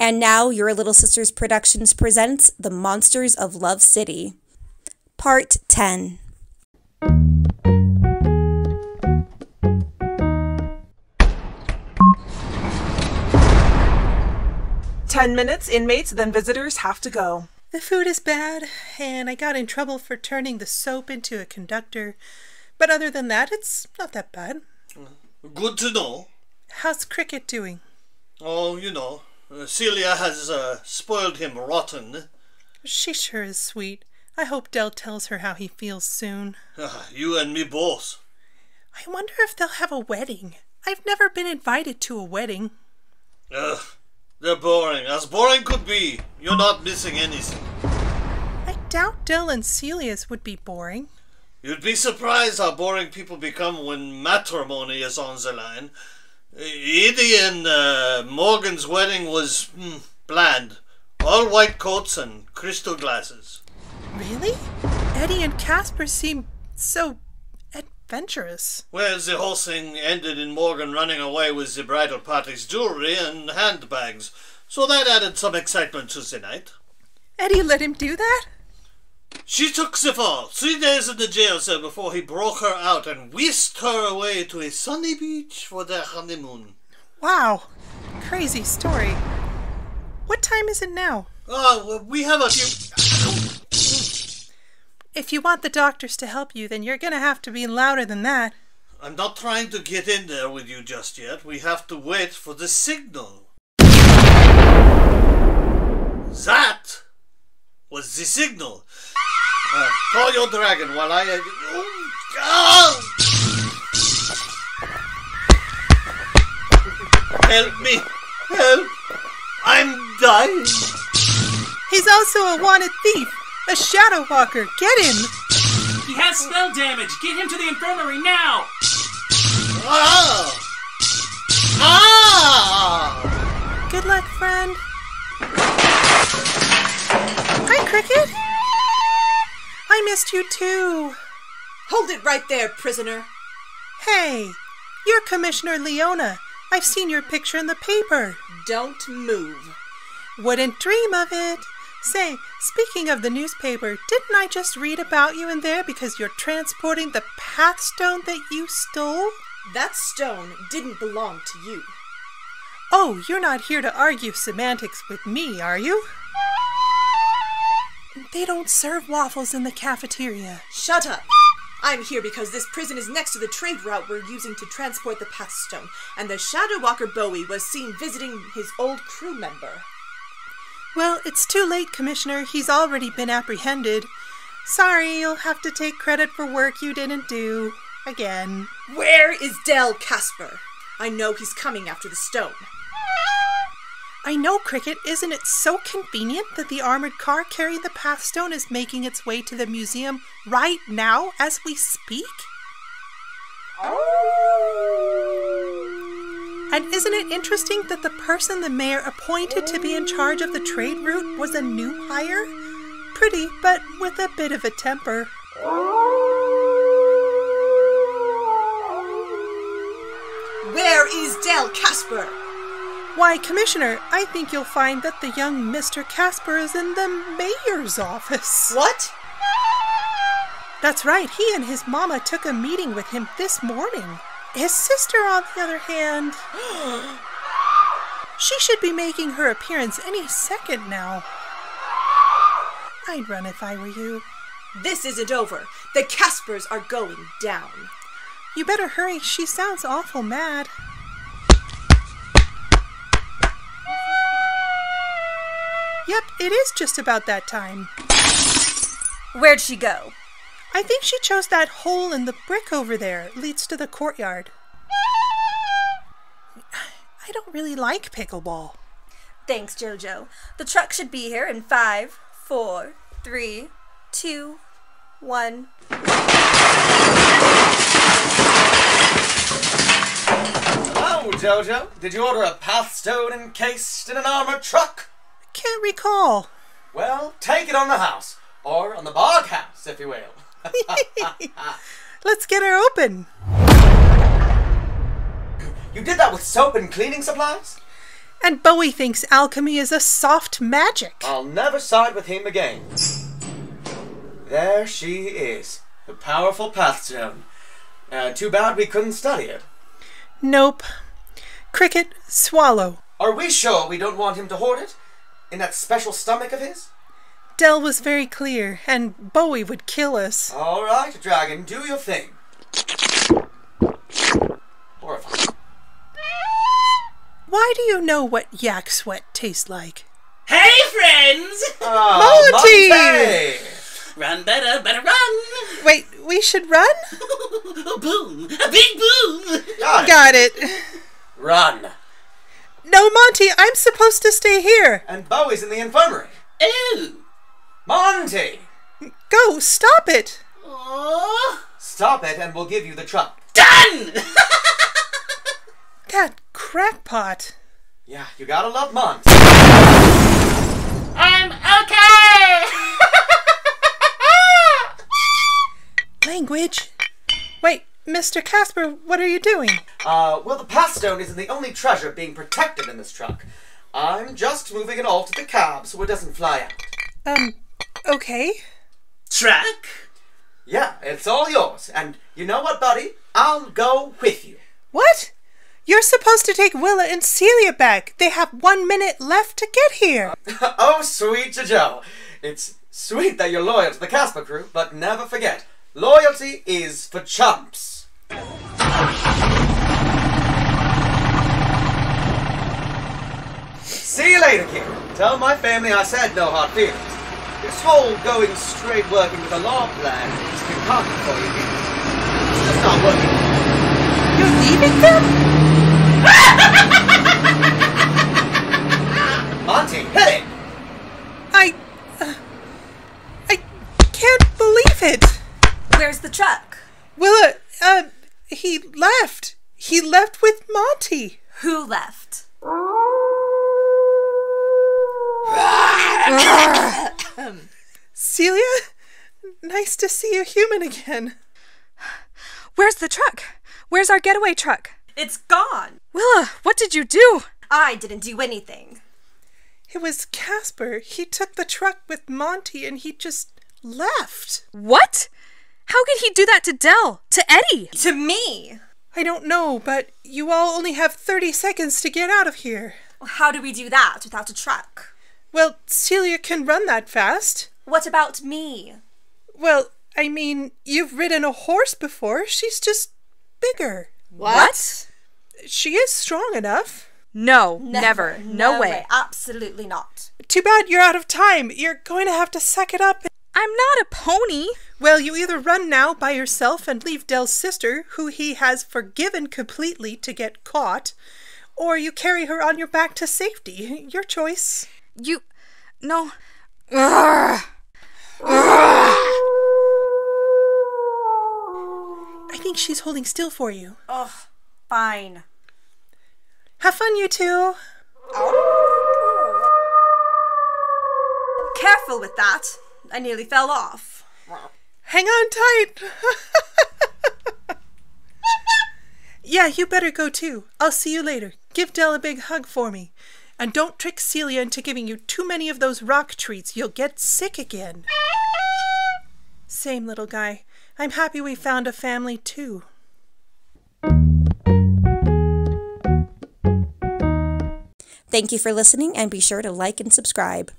And now, Your Little Sisters Productions presents The Monsters of Love City, Part 10. Ten minutes, inmates, then visitors have to go. The food is bad, and I got in trouble for turning the soap into a conductor. But other than that, it's not that bad. Good to know. How's Cricket doing? Oh, you know, Celia has uh, spoiled him rotten. She sure is sweet. I hope Dell tells her how he feels soon. Uh, you and me both. I wonder if they'll have a wedding. I've never been invited to a wedding. Ugh, they're boring, as boring could be. You're not missing anything. I doubt Dell and Celia's would be boring. You'd be surprised how boring people become when matrimony is on the line. Edie and uh, Morgan's wedding was mm, bland. All white coats and crystal glasses. Really? Eddie and Casper seem so adventurous. Well, the whole thing ended in Morgan running away with the bridal party's jewelry and handbags, so that added some excitement to the night. Eddie let him do that? She took the fall, three days in the jail cell before he broke her out and whisked her away to a sunny beach for their honeymoon. Wow. Crazy story. What time is it now? Oh, well, we have a few. If you want the doctors to help you, then you're gonna have to be louder than that. I'm not trying to get in there with you just yet. We have to wait for the signal. That was the signal. Uh, call your dragon while I. Uh, oh, oh! Help me! Help! I'm dying! He's also a wanted thief, a shadow walker. Get him! He has spell damage. Get him to the infirmary now. Ah! Ah! Good luck, friend. Cricket. I missed you too. Hold it right there, prisoner. Hey, you're Commissioner Leona. I've seen your picture in the paper. Don't move. Wouldn't dream of it. Say, speaking of the newspaper, didn't I just read about you in there because you're transporting the pathstone that you stole? That stone didn't belong to you. Oh, you're not here to argue semantics with me, are you? They don't serve waffles in the cafeteria. Shut up. I'm here because this prison is next to the trade route we're using to transport the Pathstone, and the Shadow Walker Bowie was seen visiting his old crew member. Well, it's too late, Commissioner. He's already been apprehended. Sorry, you'll have to take credit for work you didn't do. Again. Where is Del Casper? I know he's coming after the stone. I know, Cricket. Isn't it so convenient that the armored car carrying the Pathstone is making its way to the museum right now as we speak? And isn't it interesting that the person the mayor appointed to be in charge of the trade route was a new hire? Pretty, but with a bit of a temper. Where is Del Casper? Why, Commissioner, I think you'll find that the young Mr. Casper is in the mayor's office. What? That's right, he and his mama took a meeting with him this morning. His sister, on the other hand, she should be making her appearance any second now. I'd run if I were you. This isn't over. The Caspers are going down. You better hurry, she sounds awful mad. Yep, it is just about that time. Where'd she go? I think she chose that hole in the brick over there. It leads to the courtyard. I don't really like pickleball. Thanks, Jojo. The truck should be here in five, four, three, two, one. Oh, Jojo, did you order a Pathstone encased in an armored truck? Can't recall. Well, take it on the house, or on the bog house, if you will. Let's get her open. You did that with soap and cleaning supplies? And Bowie thinks alchemy is a soft magic. I'll never side with him again. There she is, the powerful Pathstone. Uh, too bad we couldn't study it. Nope. Cricket, swallow. Are we sure we don't want him to hoard it? In that special stomach of his? Dell was very clear, and Bowie would kill us. All right, Dragon, do your thing. Horrifying. Why do you know what yak sweat tastes like? Hey, friends! Ah, Monty! Monty! Run better, better run! Wait, we should run? A boom! A big boom! Got it. Got it. Run. No, Monty, I'm supposed to stay here. And Bowie's in the infirmary. Oh! Monty! Go, stop it. Oh! Stop it and we'll give you the truck. Done! That crackpot. Yeah, you gotta love Monty. I'm okay! Language. Wait, Mr. Casper, what are you doing? Uh, well, the Pathstone isn't the only treasure being protected in this truck. I'm just moving it all to the cab so it doesn't fly out. Um, okay. Track? Yeah, it's all yours. And you know what, buddy? I'll go with you. What? You're supposed to take Willa and Celia back. They have one minute left to get here. oh, sweet Joe. It's sweet that you're loyal to the Casper crew, but never forget, loyalty is for chumps. See you later, kid. Tell my family I said no hard feelings. This whole going straight working with a law plan is concocted for you, kid. It's just not working. You're leaving them? Monty, hit it! I. Uh, I can't believe it. Where's the truck? Willa, uh, he left. He left with Monty. Who left? Celia, nice to see you human again. Where's the truck? Where's our getaway truck? It's gone. Willa, what did you do? I didn't do anything. It was Casper. He took the truck with Monty and he just left. What? How could he do that to Dell? To Eddie? To me. I don't know, but you all only have 30 seconds to get out of here. How do we do that without a truck? Well, Celia can run that fast. What about me? Well, I mean, you've ridden a horse before. She's just bigger. What? She is strong enough. No, never. No, way. Absolutely not. Too bad you're out of time. You're going to have to suck it up. I'm not a pony. Well, you either run now by yourself and leave Dell's sister, who he has forgiven completely to get caught, or you carry her on your back to safety. Your choice. You. No. Ugh. I think she's holding still for you. Ugh. Fine. Have fun, you two. Careful with that. I nearly fell off. Hang on tight. yeah, you better go too. I'll see you later. Give Dell a big hug for me. And don't trick Celia into giving you too many of those rock treats. You'll get sick again. Same little guy. I'm happy we found a family too. Thank you for listening and be sure to like and subscribe.